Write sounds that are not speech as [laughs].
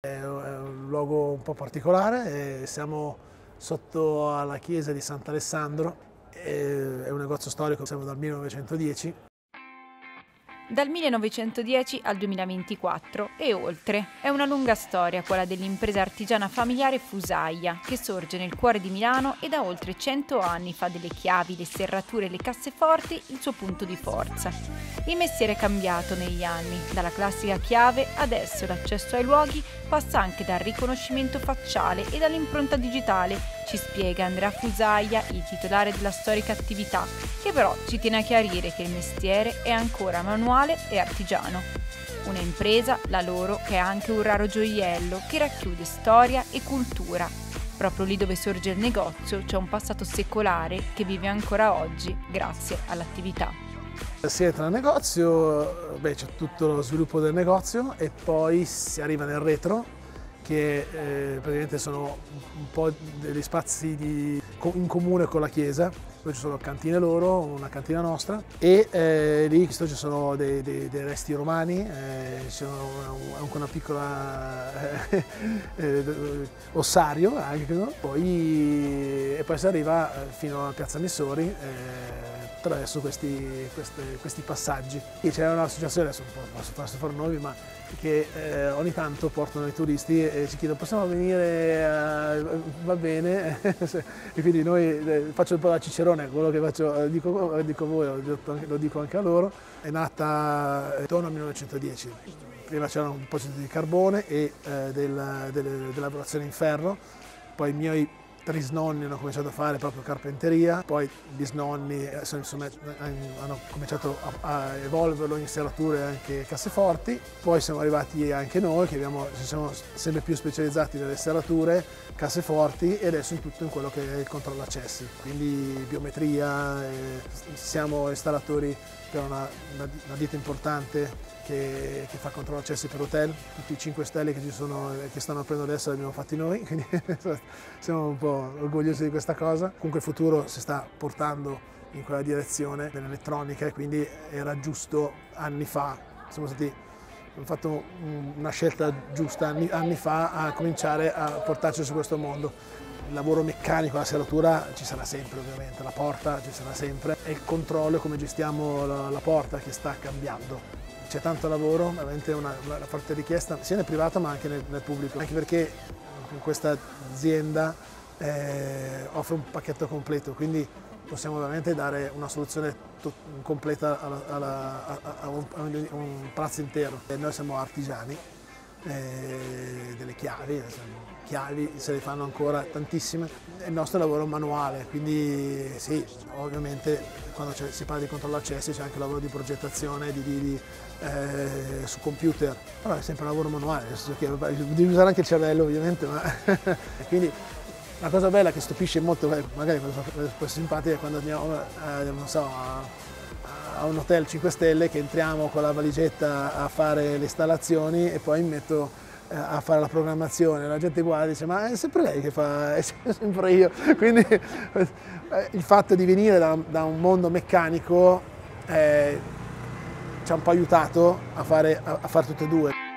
È un luogo un po' particolare, siamo sotto alla chiesa di Sant'Alessandro, è un negozio storico, siamo dal 1910 dal 1910 al 2024 e oltre. È una lunga storia quella dell'impresa artigiana familiare Fusaia, che sorge nel cuore di Milano e da oltre 100 anni fa delle chiavi, le serrature e le casseforti il suo punto di forza. Il mestiere è cambiato negli anni, dalla classica chiave adesso l'accesso ai luoghi passa anche dal riconoscimento facciale e dall'impronta digitale, ci spiega Andrea Fusaia, il titolare della storica attività, che però ci tiene a chiarire che il mestiere è ancora manuale e artigiano. Una impresa, la loro, che è anche un raro gioiello che racchiude storia e cultura. Proprio lì dove sorge il negozio c'è un passato secolare che vive ancora oggi grazie all'attività. Si entra nel negozio, c'è tutto lo sviluppo del negozio e poi si arriva nel retro che eh, praticamente sono un po' degli spazi di, in comune con la chiesa poi ci sono cantine loro, una cantina nostra e eh, lì ci sono dei, dei, dei resti romani, eh, c'è anche una piccola [laughs] eh, eh, ossario anche, no? poi, e poi si arriva eh, fino a Piazza Missori attraverso questi, queste, questi passaggi. C'è un'associazione, adesso posso fare nomi, ma che eh, ogni tanto portano i turisti e ci chiedono possiamo venire, eh, va bene, [laughs] e quindi noi eh, faccio un po' da cicerone, quello che faccio, eh, dico, eh, dico a voi, lo dico anche a loro, è nata intorno al 1910, prima c'era un po' di carbone e eh, della, delle, della lavorazione in ferro, poi i miei trisnonni hanno cominciato a fare proprio carpenteria, poi bisnonni eh, hanno cominciato a, evolverlo in serrature e anche casseforti, poi siamo arrivati anche noi che abbiamo, ci siamo sempre più specializzati nelle serrature, casseforti e adesso in tutto in quello che è il controllo accessi, quindi biometria, eh, siamo installatori per una, una, una ditta importante che, che, fa controllo accessi per hotel, tutti i 5 stelle che, sono, che stanno aprendo adesso li abbiamo fatti noi, [laughs] quindi siamo un po' orgogliosi di questa cosa. Comunque il futuro si sta portando in quella direzione dell'elettronica e quindi era giusto anni fa, siamo stati abbiamo fatto una scelta giusta anni, anni, fa a cominciare a portarci su questo mondo. Il lavoro meccanico, la serratura ci sarà sempre ovviamente, la porta ci sarà sempre e il controllo come gestiamo la, la porta che sta cambiando c'è tanto lavoro, veramente una, una forte richiesta sia nel privato ma anche nel, nel pubblico, anche perché questa azienda eh, offre un pacchetto completo, quindi possiamo veramente dare una soluzione completa alla, alla, a, a, un, a, un, palazzo intero. E noi siamo artigiani, eh, delle chiavi, chiavi se ne fanno ancora tantissime, il nostro lavoro manuale, quindi sì, ovviamente quando si parla di controllo accessi c'è anche il lavoro di progettazione di, di, di, eh, su computer, però è sempre un lavoro manuale, nel senso che devi usare anche il cervello ovviamente, ma [laughs] quindi la cosa bella che stupisce molto, magari può essere simpatica, è quando andiamo eh, so, a, a un hotel 5 stelle che entriamo con la valigetta a fare le installazioni e poi mi metto eh, a fare la programmazione, la gente guarda e dice ma è sempre lei che fa, [laughs] è sempre io, quindi eh, il fatto di venire da, da un mondo meccanico eh, ci ha un po' aiutato a fare, a, a fare tutte e due.